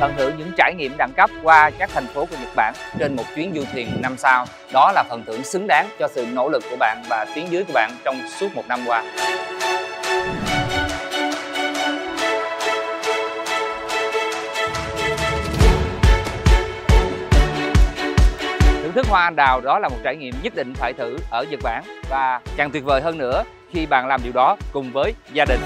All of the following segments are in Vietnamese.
tận hưởng những trải nghiệm đẳng cấp qua các thành phố của Nhật Bản trên một chuyến du thuyền năm sao. Đó là phần thưởng xứng đáng cho sự nỗ lực của bạn và tuyến dưới của bạn trong suốt một năm qua. Thưởng thức hoa anh đào đó là một trải nghiệm nhất định phải thử ở Nhật Bản và càng tuyệt vời hơn nữa, khi bạn làm điều đó cùng với gia đình.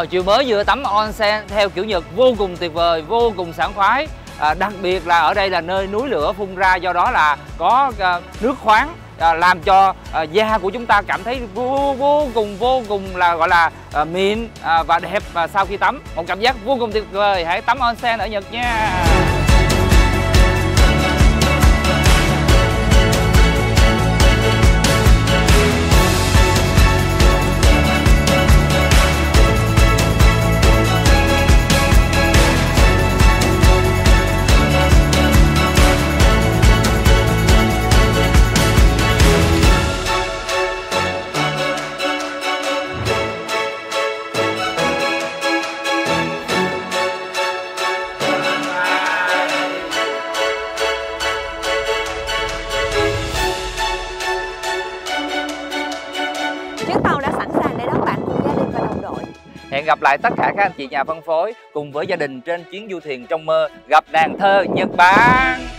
Ờ, Chiều mới vừa tắm onsen theo kiểu Nhật vô cùng tuyệt vời, vô cùng sảng khoái. À, Đặc biệt là ở đây là nơi núi lửa phun ra do đó là có à, nước khoáng à, làm cho à, da của chúng ta cảm thấy vô, vô cùng vô cùng là gọi là à, mịn à, và đẹp và sau khi tắm. Một cảm giác vô cùng tuyệt vời. Hãy tắm onsen ở Nhật nha. Hẹn gặp lại tất cả các anh chị nhà phân phối cùng với gia đình trên chuyến du thuyền trong mơ. Gặp nàng thơ Nhật Bản!